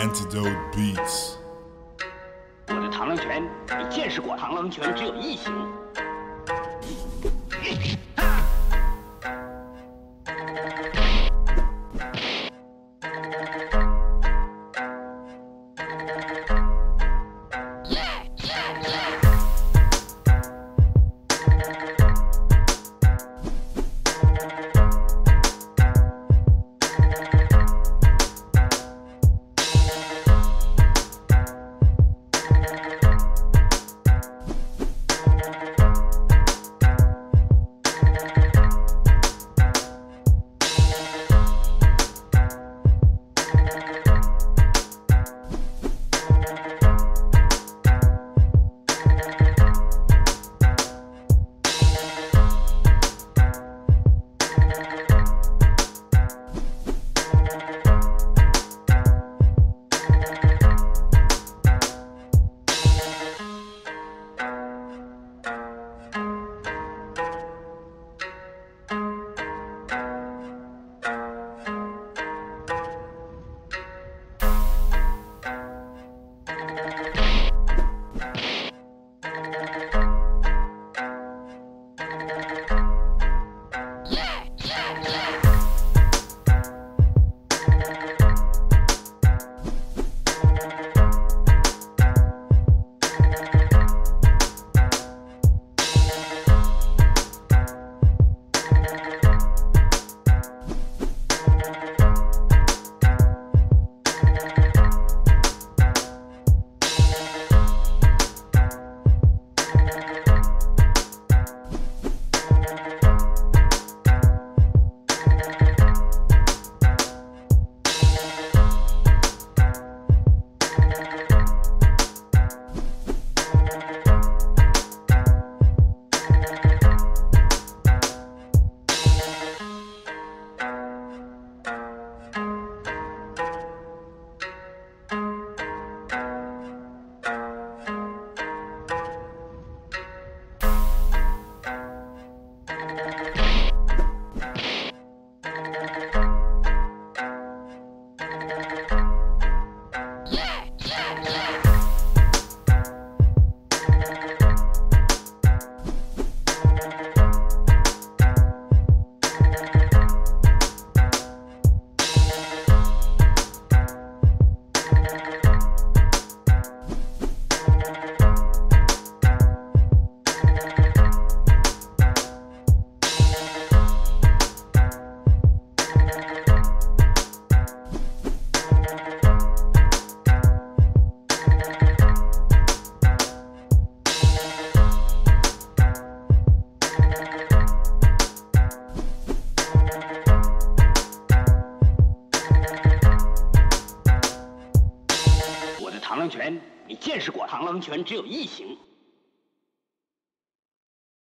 Antidote Beats. 我的螳螂拳，你见识过？螳螂拳只有一形。 螳螂拳，你见识过？螳螂拳只有一型。